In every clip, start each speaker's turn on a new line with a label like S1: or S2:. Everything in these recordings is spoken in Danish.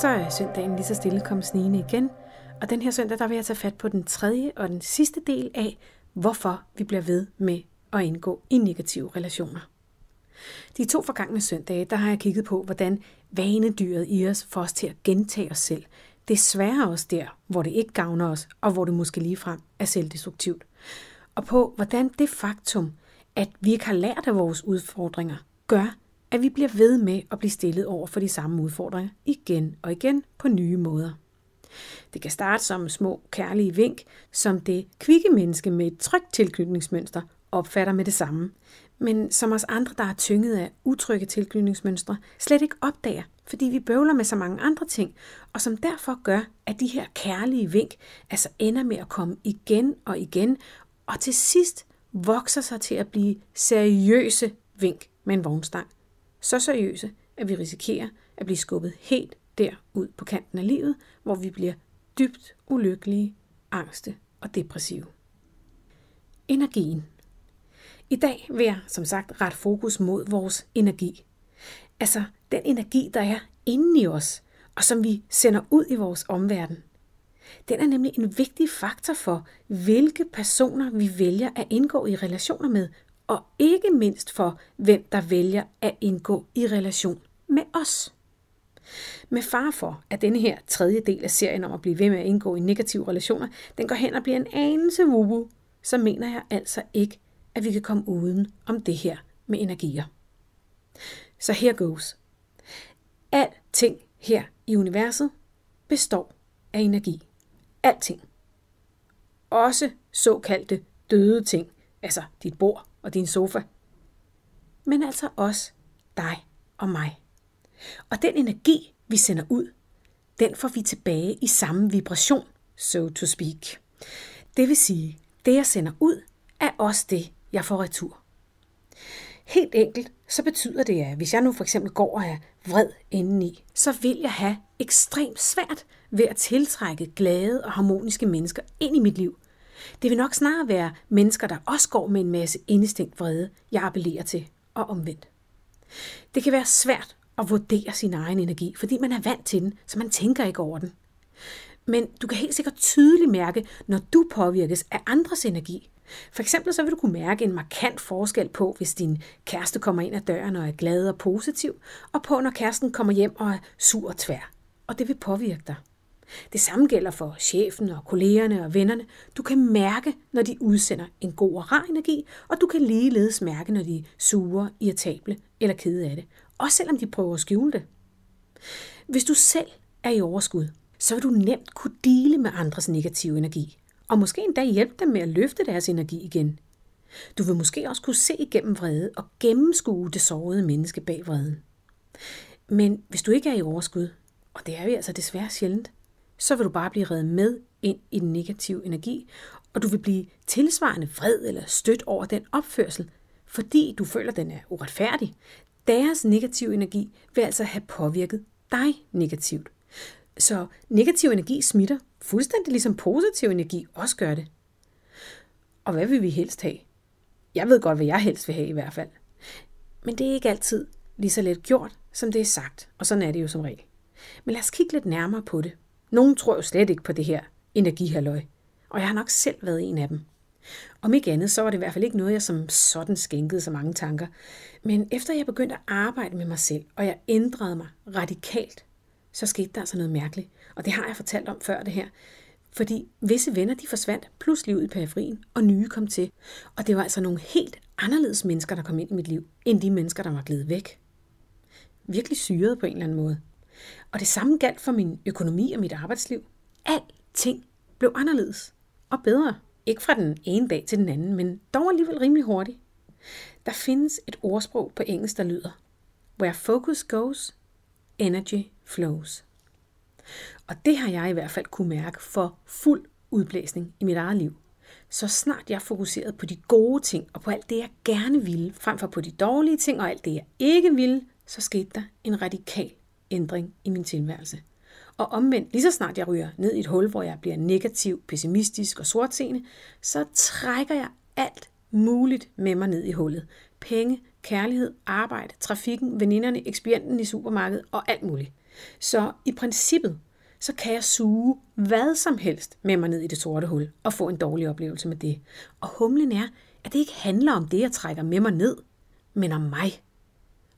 S1: Så er søndagen lige så stille kommet snigende igen, og den her søndag, der vil jeg tage fat på den tredje og den sidste del af, hvorfor vi bliver ved med at indgå i negative relationer. De to forgangne søndage, der har jeg kigget på, hvordan vanedyret i os får os til at gentage os selv. Desværre også der, hvor det ikke gavner os, og hvor det måske ligefrem er selvdestruktivt. Og på, hvordan det faktum, at vi ikke har lært af vores udfordringer, gør, at vi bliver ved med at blive stillet over for de samme udfordringer igen og igen på nye måder. Det kan starte som små kærlige vink, som det kvikke menneske med et trygt tilknytningsmønster opfatter med det samme, men som os andre, der er tynget af utrygge tilknytningsmønstre, slet ikke opdager, fordi vi bøvler med så mange andre ting, og som derfor gør, at de her kærlige vink altså ender med at komme igen og igen, og til sidst vokser sig til at blive seriøse vink med en vognstang. Så seriøse, at vi risikerer at blive skubbet helt derud på kanten af livet, hvor vi bliver dybt ulykkelige, angste og depressive. Energien. I dag vil jeg som sagt ret fokus mod vores energi. Altså den energi, der er inde i os, og som vi sender ud i vores omverden. Den er nemlig en vigtig faktor for, hvilke personer vi vælger at indgå i relationer med, og ikke mindst for, hvem der vælger at indgå i relation med os. Med far for, at denne her tredje del af serien om at blive ved med at indgå i negative relationer, den går hen og bliver en anelse wubu, så mener jeg altså ikke, at vi kan komme uden om det her med energier. Så her goes. Alting her i universet består af energi. Alting. Også såkaldte døde ting, altså dit bord og din sofa. Men altså også dig og mig. Og den energi, vi sender ud, den får vi tilbage i samme vibration, so to speak. Det vil sige, det jeg sender ud, er også det, jeg får retur. Helt enkelt, så betyder det, at hvis jeg nu for eksempel går og er vred indeni, så vil jeg have ekstremt svært ved at tiltrække glade og harmoniske mennesker ind i mit liv. Det vil nok snarere være mennesker, der også går med en masse indestængt vrede, jeg appellerer til, og omvendt. Det kan være svært at vurdere sin egen energi, fordi man er vant til den, så man tænker ikke over den. Men du kan helt sikkert tydeligt mærke, når du påvirkes af andres energi. For eksempel så vil du kunne mærke en markant forskel på, hvis din kæreste kommer ind ad døren og er glad og positiv, og på når kæresten kommer hjem og er sur og tvær. Og det vil påvirke dig. Det samme gælder for chefen og kollegerne og vennerne. Du kan mærke, når de udsender en god og rar energi, og du kan ligeledes mærke, når de er sure, irritable eller kede af det. Også selvom de prøver at skjule det. Hvis du selv er i overskud, så vil du nemt kunne dele med andres negative energi, og måske endda hjælpe dem med at løfte deres energi igen. Du vil måske også kunne se igennem vrede og gennemskue det sårede menneske bag vreden. Men hvis du ikke er i overskud, og det er vi altså desværre sjældent, så vil du bare blive reddet med ind i den negative energi, og du vil blive tilsvarende vred eller stødt over den opførsel, fordi du føler, at den er uretfærdig. Deres negative energi vil altså have påvirket dig negativt. Så negativ energi smitter, fuldstændig ligesom positiv energi også gør det. Og hvad vil vi helst have? Jeg ved godt, hvad jeg helst vil have i hvert fald. Men det er ikke altid lige så let gjort, som det er sagt, og sådan er det jo som regel. Men lad os kigge lidt nærmere på det. Nogen tror jo slet ikke på det her energihalløj, og jeg har nok selv været en af dem. Om ikke andet, så var det i hvert fald ikke noget, jeg som sådan skænkede så mange tanker. Men efter jeg begyndte at arbejde med mig selv, og jeg ændrede mig radikalt, så skete der altså noget mærkeligt. Og det har jeg fortalt om før det her. Fordi visse venner, de forsvandt pludselig ud i periferien, og nye kom til. Og det var altså nogle helt anderledes mennesker, der kom ind i mit liv, end de mennesker, der var glædet væk. Virkelig syret på en eller anden måde. Og det samme galt for min økonomi og mit arbejdsliv. Alting blev anderledes og bedre. Ikke fra den ene dag til den anden, men dog alligevel rimelig hurtigt. Der findes et ordsprog på engelsk, der lyder, Where focus goes, energy flows. Og det har jeg i hvert fald kunne mærke for fuld udblæsning i mit eget liv. Så snart jeg fokuserede på de gode ting og på alt det, jeg gerne ville, frem for på de dårlige ting og alt det, jeg ikke ville, så skete der en radikal ændring i min tilværelse. Og omvendt, lige så snart jeg ryger ned i et hul, hvor jeg bliver negativ, pessimistisk og sortseende, så trækker jeg alt muligt med mig ned i hullet. Penge, kærlighed, arbejde, trafikken, veninderne, ekspedienten i supermarkedet og alt muligt. Så i princippet, så kan jeg suge hvad som helst med mig ned i det sorte hul og få en dårlig oplevelse med det. Og humlen er, at det ikke handler om det, jeg trækker med mig ned, men om mig.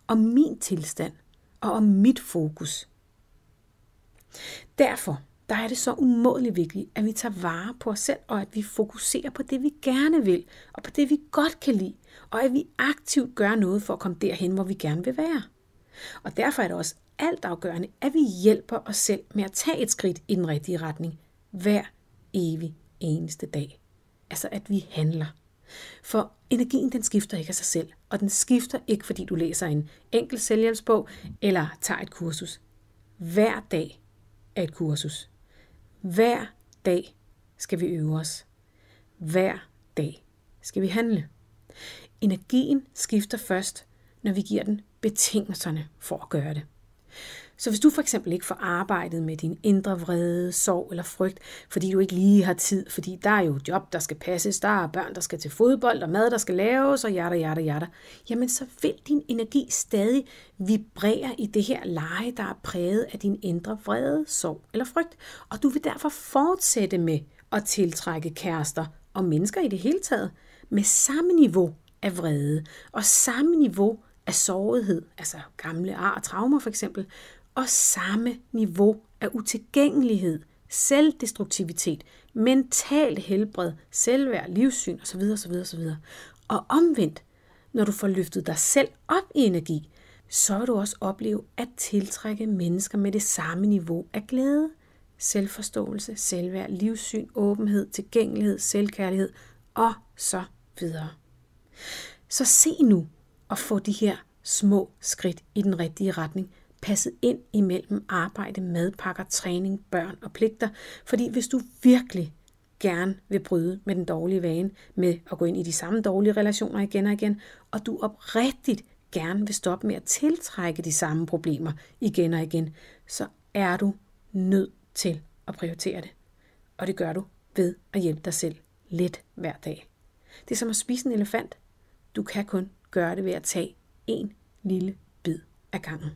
S1: Om min tilstand og om mit fokus. Derfor der er det så umådeligt vigtigt, at vi tager vare på os selv, og at vi fokuserer på det, vi gerne vil, og på det, vi godt kan lide, og at vi aktivt gør noget for at komme derhen, hvor vi gerne vil være. Og derfor er det også altafgørende, at vi hjælper os selv med at tage et skridt i den rigtige retning hver evig eneste dag. Altså at vi handler. For energien den skifter ikke af sig selv, og den skifter ikke, fordi du læser en enkelt selvhjælpsbog eller tager et kursus. Hver dag er et kursus. Hver dag skal vi øve os. Hver dag skal vi handle. Energien skifter først, når vi giver den betingelserne for at gøre det. Så hvis du for eksempel ikke får arbejdet med din indre vrede, sorg eller frygt, fordi du ikke lige har tid, fordi der er jo job, der skal passes, der er børn, der skal til fodbold, og mad, der skal laves, og jada, jada, jada, jamen så vil din energi stadig vibrere i det her leje, der er præget af din indre vrede, sorg eller frygt. Og du vil derfor fortsætte med at tiltrække kærester og mennesker i det hele taget med samme niveau af vrede og samme niveau af sårighed, altså gamle ar og traumer for eksempel, og samme niveau af utilgængelighed, selvdestruktivitet, mentalt helbred, selvværd, livssyn osv. osv. osv. Og omvendt, når du får løftet dig selv op i energi, så vil du også opleve at tiltrække mennesker med det samme niveau af glæde, selvforståelse, selvværd, livssyn, åbenhed, tilgængelighed, selvkærlighed og så videre. Så se nu at få de her små skridt i den rigtige retning, passet ind imellem arbejde, madpakker, træning, børn og pligter. Fordi hvis du virkelig gerne vil bryde med den dårlige vane med at gå ind i de samme dårlige relationer igen og igen, og du oprigtigt gerne vil stoppe med at tiltrække de samme problemer igen og igen, så er du nødt til at prioritere det. Og det gør du ved at hjælpe dig selv lidt hver dag. Det er som at spise en elefant. Du kan kun gøre det ved at tage en lille bid ad gangen.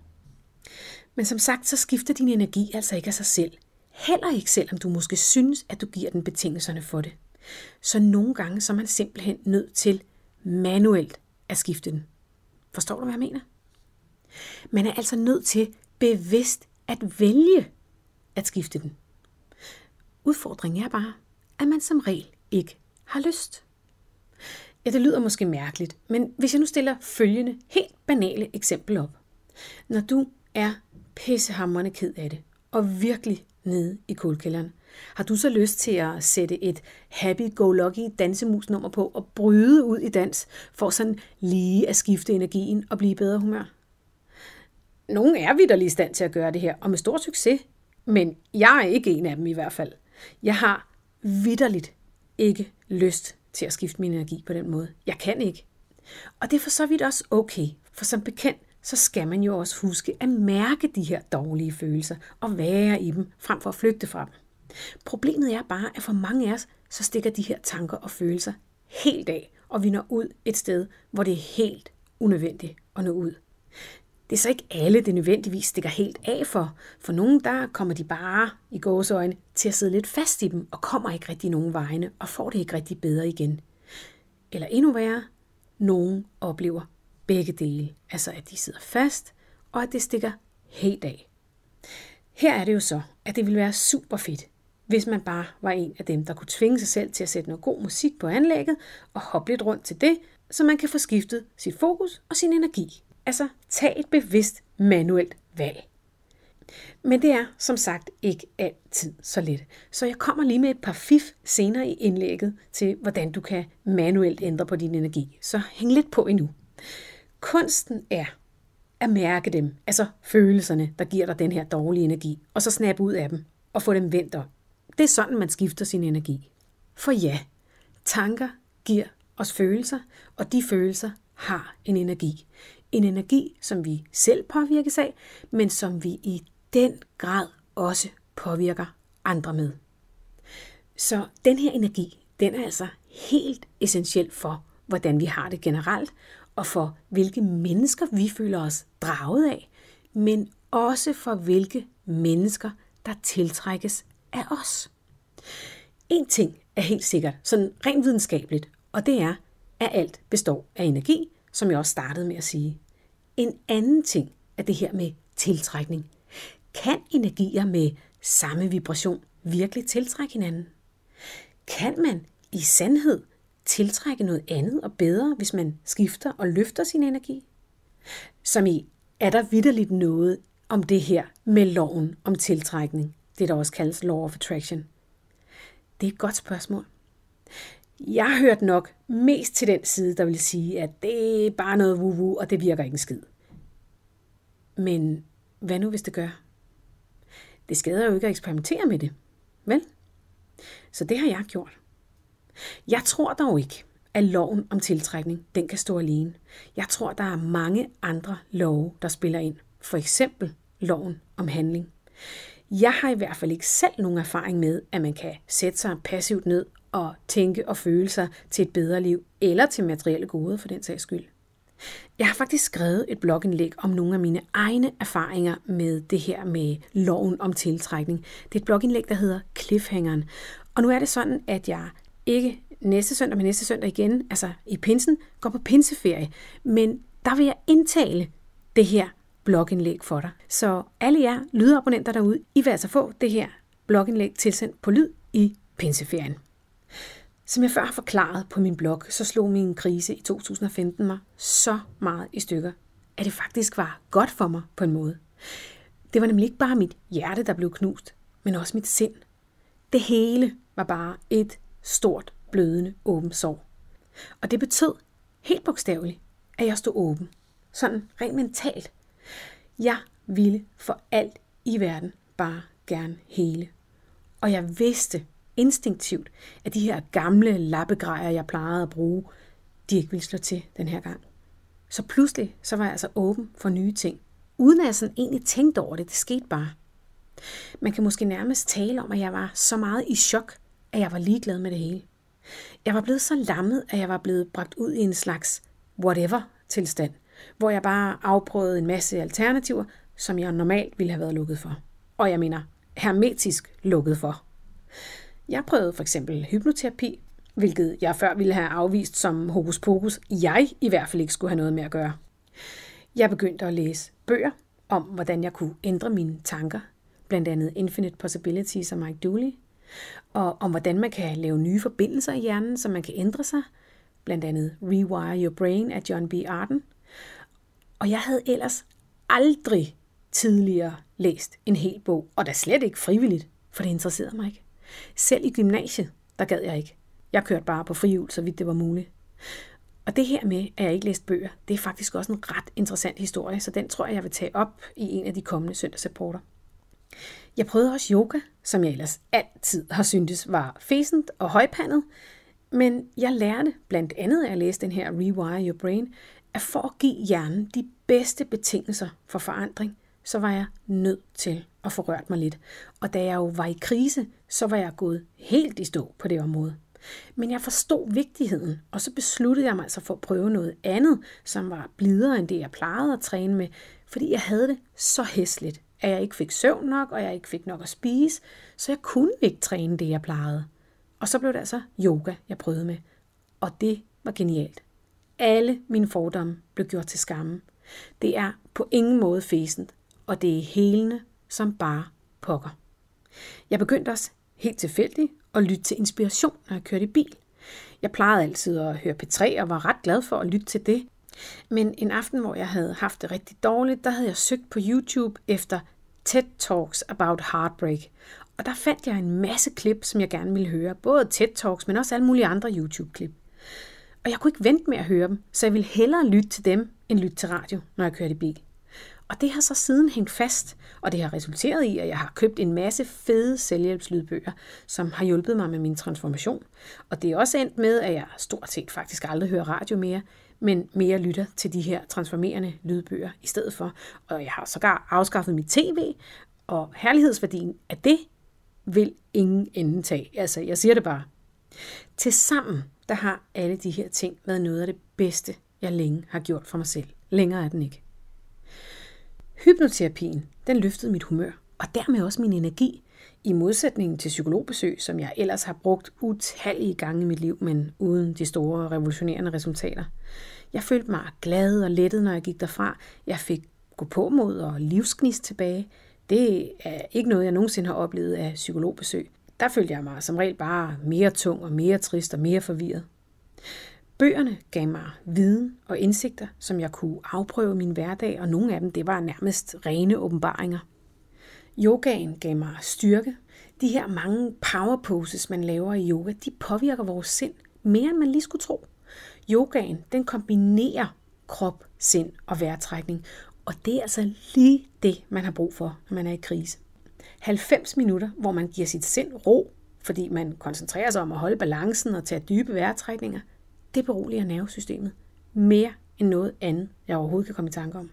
S1: Men som sagt, så skifter din energi altså ikke af sig selv. Heller ikke selvom du måske synes, at du giver den betingelserne for det. Så nogle gange så er man simpelthen nødt til manuelt at skifte den. Forstår du, hvad jeg mener? Man er altså nødt til bevidst at vælge at skifte den. Udfordringen er bare, at man som regel ikke har lyst. Ja, det lyder måske mærkeligt, men hvis jeg nu stiller følgende helt banale eksempel op. Når du er pissehammerende ked af det, og virkelig nede i kuldkælderen, har du så lyst til at sætte et happy-go-lucky dansemusnummer på og bryde ud i dans, for sådan lige at skifte energien og blive i bedre humør? Nogle er vidderlig i stand til at gøre det her, og med stor succes, men jeg er ikke en af dem i hvert fald. Jeg har vidderligt ikke lyst til at skifte min energi på den måde. Jeg kan ikke. Og det er for så vidt også okay, for som bekendt, så skal man jo også huske at mærke de her dårlige følelser og være i dem, frem for at flygte fra dem. Problemet er bare, at for mange af os, så stikker de her tanker og følelser helt af, og vi når ud et sted, hvor det er helt unødvendigt at nå ud. Det er så ikke alle, det nødvendigvis stikker helt af for. For nogen, der kommer de bare i gåsøjne til at sidde lidt fast i dem, og kommer ikke rigtig nogen vegne, og får det ikke rigtig bedre igen. Eller endnu værre, nogen oplever begge dele. Altså at de sidder fast, og at det stikker helt af. Her er det jo så, at det ville være super fedt, hvis man bare var en af dem, der kunne tvinge sig selv til at sætte noget god musik på anlægget og hoppe lidt rundt til det, så man kan få skiftet sit fokus og sin energi. Altså tag et bevidst manuelt valg. Men det er som sagt ikke altid så let. Så jeg kommer lige med et par fif senere i indlægget til, hvordan du kan manuelt ændre på din energi. Så hæng lidt på endnu. Kunsten er at mærke dem, altså følelserne, der giver dig den her dårlige energi, og så snappe ud af dem og få dem vendt op. Det er sådan, man skifter sin energi. For ja, tanker giver os følelser, og de følelser har en energi. En energi, som vi selv påvirkes af, men som vi i den grad også påvirker andre med. Så den her energi, den er altså helt essentiel for, hvordan vi har det generelt, og for hvilke mennesker vi føler os draget af, men også for hvilke mennesker, der tiltrækkes af os. En ting er helt sikkert, sådan rent videnskabeligt, og det er, at alt består af energi, som jeg også startede med at sige. En anden ting er det her med tiltrækning. Kan energier med samme vibration virkelig tiltrække hinanden? Kan man i sandhed tiltrække noget andet og bedre, hvis man skifter og løfter sin energi? Som i, er der vidderligt noget om det her med loven om tiltrækning, det der også kaldes law of attraction? Det er et godt spørgsmål. Jeg har hørt nok mest til den side, der vil sige, at det er bare noget woo og det virker ikke en skid. Men hvad nu, hvis det gør? Det skader jo ikke at eksperimentere med det, vel? Så det har jeg gjort. Jeg tror dog ikke, at loven om tiltrækning, den kan stå alene. Jeg tror, der er mange andre love, der spiller ind. For eksempel loven om handling. Jeg har i hvert fald ikke selv nogen erfaring med, at man kan sætte sig passivt ned og tænke og føle sig til et bedre liv, eller til materielle goder for den sags skyld. Jeg har faktisk skrevet et blogindlæg om nogle af mine egne erfaringer med det her med loven om tiltrækning. Det er et blogindlæg, der hedder Cliffhangeren. Og nu er det sådan, at jeg ikke næste søndag, men næste søndag igen, altså i pinsen, går på pinseferie. Men der vil jeg indtale det her blogindlæg for dig. Så alle jer lydabonnenter derude, I vil altså få det her blogindlæg tilsendt på lyd i pinseferien. Som jeg før har forklaret på min blog, så slog min krise i 2015 mig så meget i stykker, at det faktisk var godt for mig på en måde. Det var nemlig ikke bare mit hjerte, der blev knust, men også mit sind. Det hele var bare et stort, blødende, åbent sår. Og det betød helt bogstaveligt, at jeg stod åben. Sådan rent mentalt. Jeg ville for alt i verden bare gerne hele. Og jeg vidste, instinktivt, at de her gamle lappegrejer, jeg plejede at bruge, de ikke ville slå til den her gang. Så pludselig så var jeg altså åben for nye ting, uden at jeg sådan egentlig tænkte over det. Det skete bare. Man kan måske nærmest tale om, at jeg var så meget i chok, at jeg var ligeglad med det hele. Jeg var blevet så lammet, at jeg var blevet bragt ud i en slags whatever-tilstand, hvor jeg bare afprøvede en masse alternativer, som jeg normalt ville have været lukket for. Og jeg mener, hermetisk lukket for. Jeg prøvede for eksempel hypnoterapi, hvilket jeg før ville have afvist som hokus pokus, jeg i hvert fald ikke skulle have noget med at gøre. Jeg begyndte at læse bøger om, hvordan jeg kunne ændre mine tanker, blandt andet Infinite Possibility af Mike Dooley, og om hvordan man kan lave nye forbindelser i hjernen, så man kan ændre sig, blandt andet Rewire Your Brain af John B. Arden. Og jeg havde ellers aldrig tidligere læst en hel bog, og da slet ikke frivilligt, for det interesserede mig ikke. Selv i gymnasiet, der gad jeg ikke. Jeg kørte bare på frihjul, så vidt det var muligt. Og det her med, at jeg ikke læste bøger, det er faktisk også en ret interessant historie, så den tror jeg, jeg vil tage op i en af de kommende søndagsrapporter. Jeg prøvede også yoga, som jeg ellers altid har syntes var fæsent og højpandet, men jeg lærte blandt andet, af at læse den her Rewire Your Brain, at for at give hjernen de bedste betingelser for forandring, så var jeg nødt til at få rørt mig lidt. Og da jeg jo var i krise, så var jeg gået helt i stå på det område. Men jeg forstod vigtigheden, og så besluttede jeg mig altså for at prøve noget andet, som var blidere end det, jeg plejede at træne med, fordi jeg havde det så hæsligt, at jeg ikke fik søvn nok, og jeg ikke fik nok at spise, så jeg kunne ikke træne det, jeg plejede. Og så blev det altså yoga, jeg prøvede med. Og det var genialt. Alle mine fordomme blev gjort til skamme. Det er på ingen måde fæsent, og det er helende som bare pokker. Jeg begyndte også helt tilfældigt at lytte til inspiration, når jeg kørte i bil. Jeg plejede altid at høre P3 og var ret glad for at lytte til det. Men en aften, hvor jeg havde haft det rigtig dårligt, der havde jeg søgt på YouTube efter TED Talks about heartbreak. Og der fandt jeg en masse klip, som jeg gerne ville høre. Både TED Talks, men også alle mulige andre YouTube-klip. Og jeg kunne ikke vente med at høre dem, så jeg ville hellere lytte til dem, end lytte til radio, når jeg kørte i bil. Og det har så siden hængt fast, og det har resulteret i, at jeg har købt en masse fede selvhjælpslydbøger, som har hjulpet mig med min transformation. Og det er også endt med, at jeg stort set faktisk aldrig hører radio mere, men mere lytter til de her transformerende lydbøger i stedet for. Og jeg har sågar afskaffet mit tv, og herlighedsværdien af det vil ingen ende tage. Altså, jeg siger det bare. Tilsammen, der har alle de her ting været noget af det bedste, jeg længe har gjort for mig selv. Længere er den ikke. Hypnoterapien, den løftede mit humør, og dermed også min energi, i modsætning til psykologbesøg, som jeg ellers har brugt utallige gange i mit liv, men uden de store revolutionerende resultater. Jeg følte mig glad og lettet, når jeg gik derfra. Jeg fik gå på mod og livsgnist tilbage. Det er ikke noget, jeg nogensinde har oplevet af psykologbesøg. Der følte jeg mig som regel bare mere tung og mere trist og mere forvirret. Bøgerne gav mig viden og indsigter, som jeg kunne afprøve min hverdag, og nogle af dem det var nærmest rene åbenbaringer. Yogaen gav mig styrke. De her mange power poses, man laver i yoga, de påvirker vores sind mere, end man lige skulle tro. Yogaen, den kombinerer krop, sind og vejrtrækning, og det er altså lige det, man har brug for, når man er i krise. 90 minutter, hvor man giver sit sind ro, fordi man koncentrerer sig om at holde balancen og tage dybe vejrtrækninger, det beroliger nervesystemet mere end noget andet, jeg overhovedet kan komme i tanke om.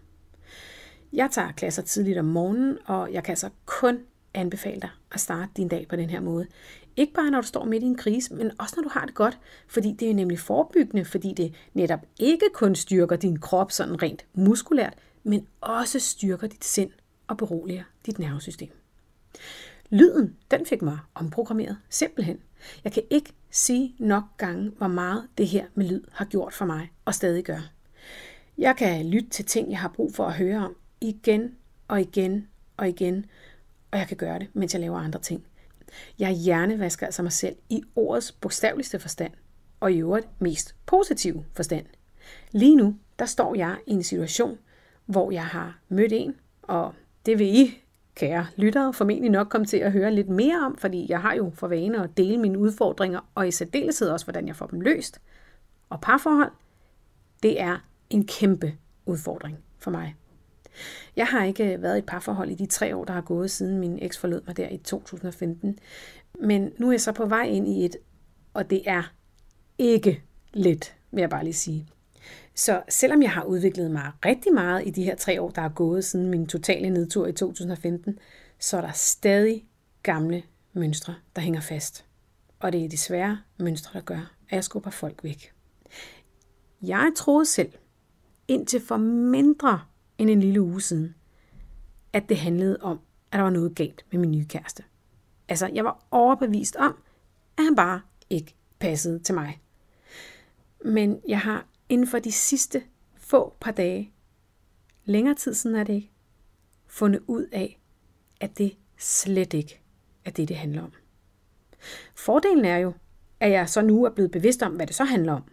S1: Jeg tager klasser tidligt om morgenen, og jeg kan så kun anbefale dig at starte din dag på den her måde. Ikke bare når du står midt i en krise, men også når du har det godt, fordi det er nemlig forebyggende, fordi det netop ikke kun styrker din krop sådan rent muskulært, men også styrker dit sind og beroliger dit nervesystem. Lyden, den fik mig omprogrammeret, simpelthen. Jeg kan ikke sige nok gange, hvor meget det her med lyd har gjort for mig og stadig gør. Jeg kan lytte til ting, jeg har brug for at høre om igen og igen og igen, og jeg kan gøre det, mens jeg laver andre ting. Jeg hjernevasker altså mig selv i ordets bogstaveligste forstand, og i øvrigt mest positive forstand. Lige nu, der står jeg i en situation, hvor jeg har mødt en, og det vil I, kære lyttere, formentlig nok komme til at høre lidt mere om, fordi jeg har jo for vane at dele mine udfordringer, og i særdeleshed også, hvordan jeg får dem løst. Og parforhold, det er en kæmpe udfordring for mig. Jeg har ikke øh, været i et parforhold i de tre år, der har gået, siden min eks forlod mig der i 2015. Men nu er jeg så på vej ind i et, og det er ikke let, vil jeg bare lige sige. Så selvom jeg har udviklet mig rigtig meget i de her tre år, der er gået siden min totale nedtur i 2015, så er der stadig gamle mønstre, der hænger fast. Og det er desværre mønstre, der gør, at jeg skubber folk væk. Jeg troede selv, indtil for mindre end en lille uge siden, at det handlede om, at der var noget galt med min nye kæreste. Altså, jeg var overbevist om, at han bare ikke passede til mig. Men jeg har inden for de sidste få par dage, længere tid siden er det ikke, fundet ud af, at det slet ikke er det, det handler om. Fordelen er jo, at jeg så nu er blevet bevidst om, hvad det så handler om.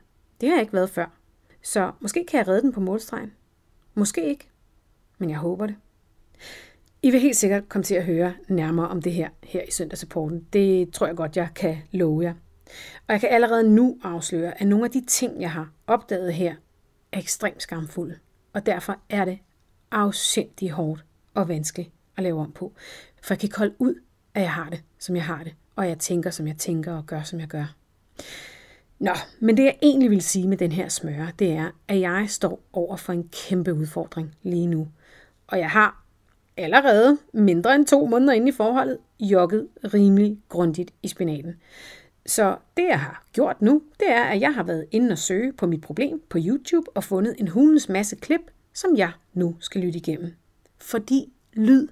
S1: Det har jeg ikke været før. Så måske kan jeg redde den på målstregen. Måske ikke, men jeg håber det. I vil helt sikkert komme til at høre nærmere om det her her i søndagsrapporten. Det tror jeg godt, jeg kan love jer. Og jeg kan allerede nu afsløre, at nogle af de ting, jeg har opdaget her, er ekstremt skamfulde. Og derfor er det afsindig hårdt og vanskeligt at lave om på. For jeg kan ikke holde ud, at jeg har det, som jeg har det. Og jeg tænker, som jeg tænker og gør, som jeg gør. Nå, men det jeg egentlig vil sige med den her smøre, det er, at jeg står over for en kæmpe udfordring lige nu. Og jeg har allerede mindre end to måneder inde i forholdet jogget rimelig grundigt i spinaten. Så det, jeg har gjort nu, det er, at jeg har været inde og søge på mit problem på YouTube og fundet en hundens masse klip, som jeg nu skal lytte igennem. Fordi lyd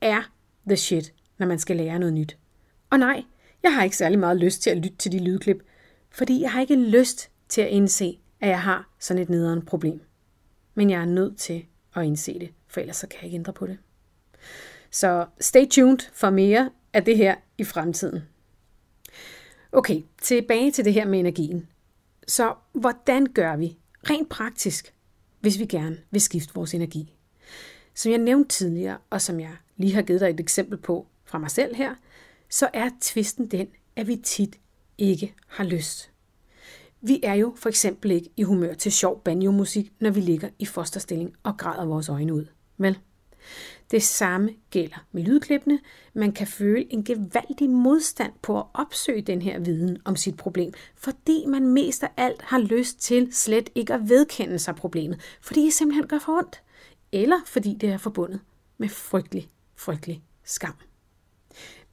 S1: er the shit, når man skal lære noget nyt. Og nej, jeg har ikke særlig meget lyst til at lytte til de lydklip, fordi jeg har ikke lyst til at indse, at jeg har sådan et nederen problem. Men jeg er nødt til at indse det, for ellers så kan jeg ikke ændre på det. Så stay tuned for mere af det her i fremtiden. Okay, tilbage til det her med energien. Så hvordan gør vi rent praktisk, hvis vi gerne vil skifte vores energi? Som jeg nævnte tidligere, og som jeg lige har givet dig et eksempel på fra mig selv her, så er tvisten den, at vi tit ikke har lyst. Vi er jo for eksempel ikke i humør til sjov banjo-musik, når vi ligger i fosterstilling og græder vores øjne ud. Vel? Det samme gælder med lydklippene. Man kan føle en gevaldig modstand på at opsøge den her viden om sit problem, fordi man mest af alt har lyst til slet ikke at vedkende sig problemet, fordi det simpelthen gør for ondt, eller fordi det er forbundet med frygtelig, frygtelig skam.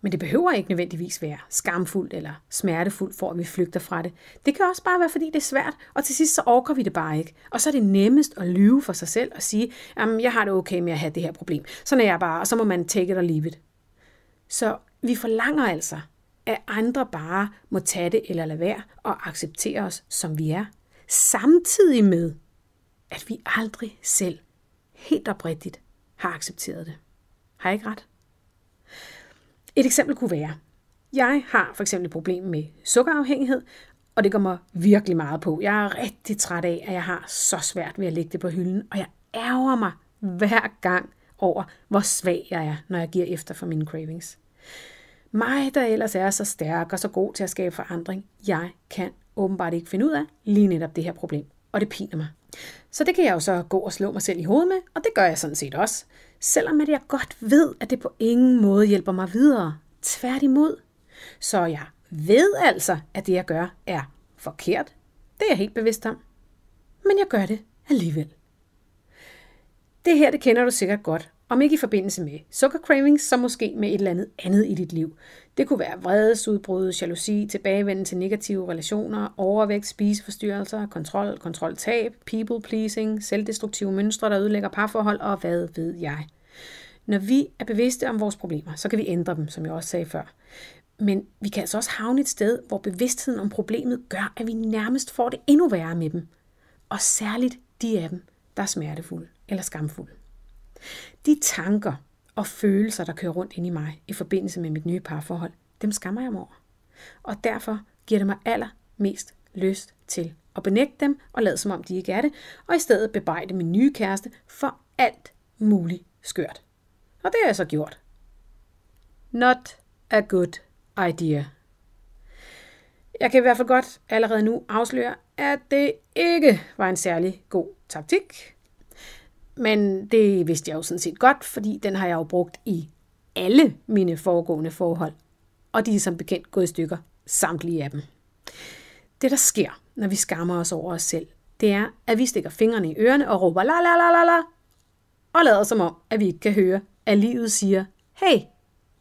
S1: Men det behøver ikke nødvendigvis være skamfuldt eller smertefuldt, for at vi flygter fra det. Det kan også bare være, fordi det er svært, og til sidst så orker vi det bare ikke. Og så er det nemmest at lyve for sig selv og sige, at jeg har det okay med at have det her problem. Sådan er jeg bare, og så må man take it or leave it. Så vi forlanger altså, at andre bare må tage det eller lade være og acceptere os, som vi er. Samtidig med, at vi aldrig selv helt oprigtigt har accepteret det. Har jeg ikke ret? Et eksempel kunne være, jeg har for eksempel et problem med sukkerafhængighed, og det går mig virkelig meget på. Jeg er rigtig træt af, at jeg har så svært ved at lægge det på hylden, og jeg ærger mig hver gang over, hvor svag jeg er, når jeg giver efter for mine cravings. Mig, der ellers er så stærk og så god til at skabe forandring, jeg kan åbenbart ikke finde ud af lige netop det her problem, og det piner mig. Så det kan jeg jo så gå og slå mig selv i hovedet med, og det gør jeg sådan set også. Selvom at jeg godt ved, at det på ingen måde hjælper mig videre. Tværtimod. Så jeg ved altså, at det jeg gør er forkert. Det er jeg helt bevidst om. Men jeg gør det alligevel. Det her, det kender du sikkert godt, om ikke i forbindelse med sukkercravings, så måske med et eller andet andet i dit liv. Det kunne være vredesudbrud, jalousi, tilbagevenden til negative relationer, overvægt, spiseforstyrrelser, kontrol, kontroltab, people pleasing, selvdestruktive mønstre, der ødelægger parforhold og hvad ved jeg. Når vi er bevidste om vores problemer, så kan vi ændre dem, som jeg også sagde før. Men vi kan altså også havne et sted, hvor bevidstheden om problemet gør, at vi nærmest får det endnu værre med dem. Og særligt de af dem, der er smertefulde eller skamfulde. De tanker og følelser, der kører rundt ind i mig i forbindelse med mit nye parforhold, dem skammer jeg mig over. Og derfor giver det mig allermest lyst til at benægte dem og lade som om de ikke er det, og i stedet bebrejde min nye kæreste for alt muligt skørt. Og det har jeg så gjort. Not a good idea. Jeg kan i hvert fald godt allerede nu afsløre, at det ikke var en særlig god taktik. Men det vidste jeg jo sådan set godt, fordi den har jeg jo brugt i alle mine foregående forhold. Og de er som bekendt gået i stykker, samtlige af dem. Det, der sker, når vi skammer os over os selv, det er, at vi stikker fingrene i ørerne og råber la la la la la, og lader som om, at vi ikke kan høre, at livet siger, hey,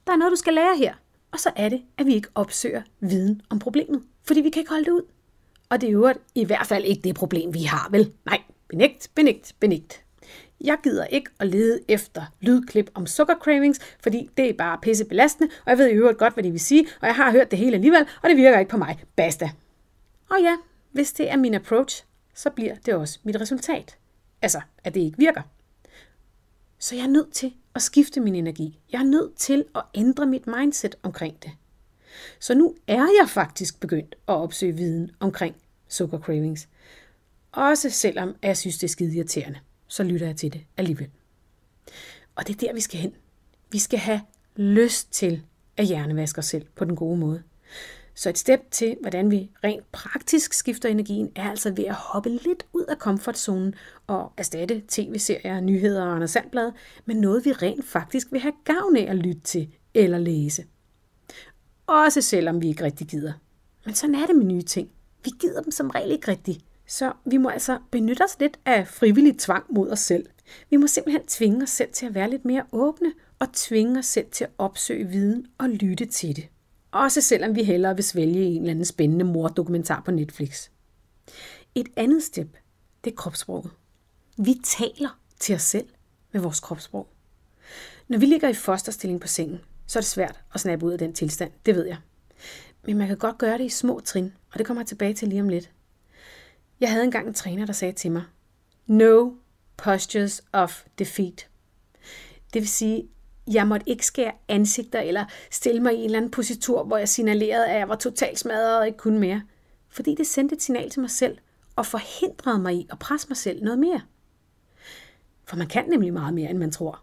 S1: der er noget, du skal lære her. Og så er det, at vi ikke opsøger viden om problemet, fordi vi kan ikke holde det ud. Og det er jo i hvert fald ikke det problem, vi har, vel? Nej, benægt, benægt, benægt. Jeg gider ikke at lede efter lydklip om sukkercravings, fordi det er bare pisse belastende, og jeg ved i øvrigt godt, hvad de vil sige, og jeg har hørt det hele alligevel, og det virker ikke på mig. Basta. Og ja, hvis det er min approach, så bliver det også mit resultat. Altså, at det ikke virker. Så jeg er nødt til at skifte min energi. Jeg er nødt til at ændre mit mindset omkring det. Så nu er jeg faktisk begyndt at opsøge viden omkring sukkercravings. Også selvom jeg synes, det er skide irriterende så lytter jeg til det alligevel. Og det er der, vi skal hen. Vi skal have lyst til at hjernevaske os selv på den gode måde. Så et step til, hvordan vi rent praktisk skifter energien, er altså ved at hoppe lidt ud af komfortzonen og erstatte tv-serier, nyheder og Anders Sandblad med noget, vi rent faktisk vil have gavn af at lytte til eller læse. Også selvom vi ikke rigtig gider. Men sådan er det med nye ting. Vi gider dem som regel ikke rigtigt. Så vi må altså benytte os lidt af frivillig tvang mod os selv. Vi må simpelthen tvinge os selv til at være lidt mere åbne og tvinge os selv til at opsøge viden og lytte til det. Også selvom vi hellere vil svælge en eller anden spændende mordokumentar på Netflix. Et andet step, det er kropssproget. Vi taler til os selv med vores kropssprog. Når vi ligger i fosterstilling på sengen, så er det svært at snappe ud af den tilstand, det ved jeg. Men man kan godt gøre det i små trin, og det kommer jeg tilbage til lige om lidt. Jeg havde engang en træner, der sagde til mig, No postures of defeat. Det vil sige, jeg måtte ikke skære ansigter eller stille mig i en eller anden positur, hvor jeg signalerede, at jeg var totalt smadret og ikke kunne mere. Fordi det sendte et signal til mig selv og forhindrede mig i at presse mig selv noget mere. For man kan nemlig meget mere, end man tror.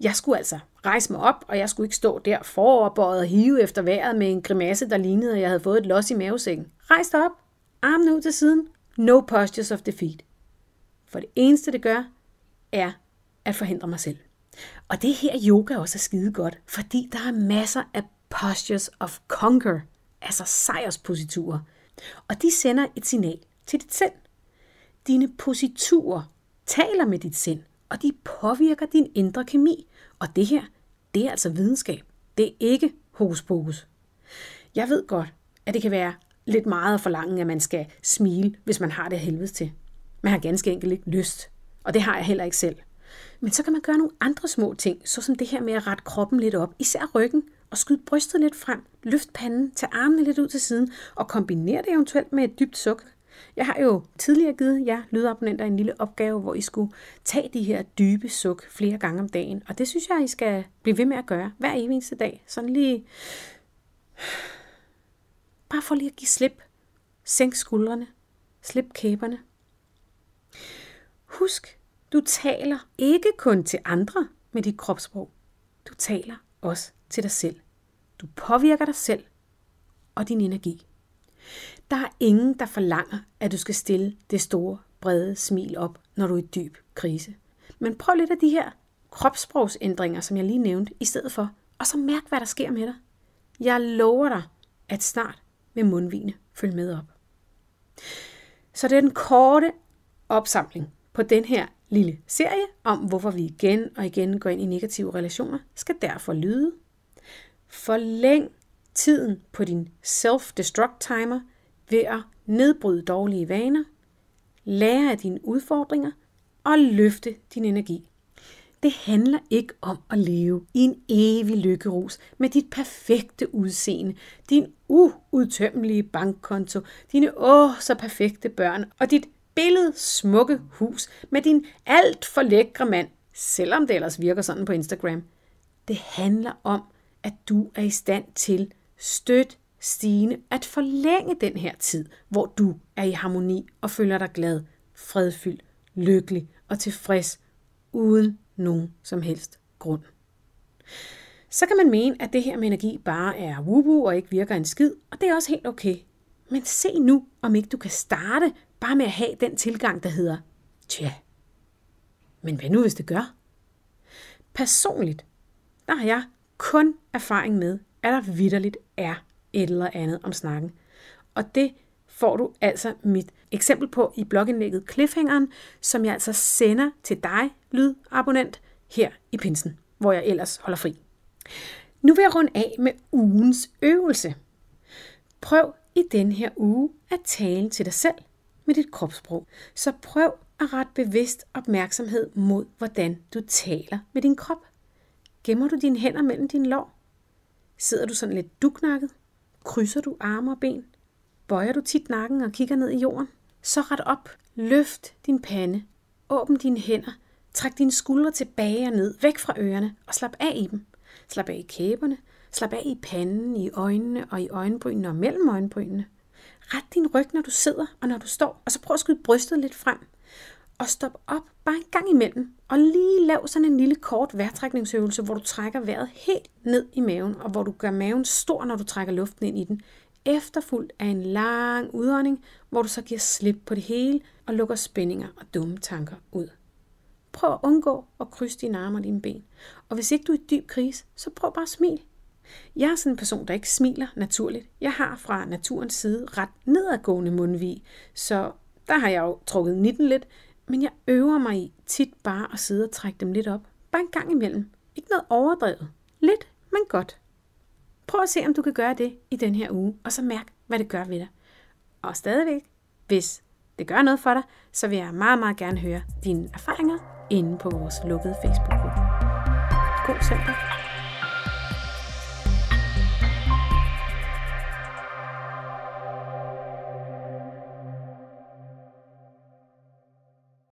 S1: Jeg skulle altså rejse mig op, og jeg skulle ikke stå der foroverbøjet og hive efter vejret med en grimasse, der lignede, at jeg havde fået et los i mavesækken. Rejs dig op, armen ud til siden, No postures of defeat. For det eneste, det gør, er at forhindre mig selv. Og det her yoga også er skide godt, fordi der er masser af postures of conquer, altså sejrspositurer. Og de sender et signal til dit sind. Dine positurer taler med dit sind, og de påvirker din indre kemi. Og det her, det er altså videnskab. Det er ikke hokus pokus. Jeg ved godt, at det kan være lidt meget at forlange, at man skal smile, hvis man har det helvedes til. Man har ganske enkelt ikke lyst, og det har jeg heller ikke selv. Men så kan man gøre nogle andre små ting, såsom det her med at rette kroppen lidt op, især ryggen, og skyde brystet lidt frem, løft panden, tage armene lidt ud til siden, og kombinere det eventuelt med et dybt suk. Jeg har jo tidligere givet jer lydabonnenter en lille opgave, hvor I skulle tage de her dybe suk flere gange om dagen, og det synes jeg, I skal blive ved med at gøre hver eneste dag. Sådan lige... Bare for lige at give slip. Sænk skuldrene. Slip kæberne. Husk, du taler ikke kun til andre med dit kropssprog. Du taler også til dig selv. Du påvirker dig selv og din energi. Der er ingen, der forlanger, at du skal stille det store, brede smil op, når du er i dyb krise. Men prøv lidt af de her kropssprogsændringer, som jeg lige nævnte, i stedet for, og så mærk, hvad der sker med dig. Jeg lover dig, at snart med mundvine følge med op. Så det er den korte opsamling på den her lille serie om, hvorfor vi igen og igen går ind i negative relationer, skal derfor lyde. Forlæng tiden på din self-destruct timer ved at nedbryde dårlige vaner, lære af dine udfordringer og løfte din energi. Det handler ikke om at leve i en evig lykkerus med dit perfekte udseende, din uudtømmelige bankkonto, dine åh så perfekte børn og dit billede smukke hus med din alt for lækre mand, selvom det ellers virker sådan på Instagram. Det handler om, at du er i stand til støt stigende at forlænge den her tid, hvor du er i harmoni og føler dig glad, fredfyldt, lykkelig og tilfreds, uden nogen som helst grund. Så kan man mene, at det her med energi bare er wubu og ikke virker en skid, og det er også helt okay. Men se nu, om ikke du kan starte bare med at have den tilgang, der hedder, tja, men hvad nu hvis det gør? Personligt, der har jeg kun erfaring med, at der vidderligt er et eller andet om snakken. Og det får du altså mit eksempel på i blogindlægget Cliffhangeren, som jeg altså sender til dig, lydabonnent, her i pinsen, hvor jeg ellers holder fri. Nu vil jeg runde af med ugens øvelse. Prøv i den her uge at tale til dig selv med dit kropssprog. Så prøv at rette bevidst opmærksomhed mod, hvordan du taler med din krop. Gemmer du dine hænder mellem dine lår? Sidder du sådan lidt duknakket? Krydser du arme og ben? Bøjer du tit nakken og kigger ned i jorden? Så ret op. Løft din pande. Åbn dine hænder. Træk dine skuldre tilbage og ned, væk fra ørerne, og slap af i dem. Slap af i kæberne. Slap af i panden, i øjnene og i øjenbrynene og mellem øjenbrynene. Ret din ryg, når du sidder og når du står, og så prøv at skyde brystet lidt frem. Og stop op bare en gang imellem, og lige lav sådan en lille kort vejrtrækningsøvelse, hvor du trækker vejret helt ned i maven, og hvor du gør maven stor, når du trækker luften ind i den. Efterfulgt af en lang udånding, hvor du så giver slip på det hele og lukker spændinger og dumme tanker ud. Prøv at undgå at krydse dine arme og dine ben. Og hvis ikke du er i dyb krise, så prøv bare at smil. Jeg er sådan en person, der ikke smiler naturligt. Jeg har fra naturens side ret nedadgående mundvig, så der har jeg jo trukket 19 lidt, men jeg øver mig i tit bare at sidde og trække dem lidt op. Bare en gang imellem. Ikke noget overdrevet. Lidt, men godt. Prøv at se, om du kan gøre det i den her uge, og så mærk, hvad det gør ved dig. Og stadigvæk, hvis det gør noget for dig, så vil jeg meget, meget gerne høre dine erfaringer inde på vores lukkede Facebook-gruppe. God søndag.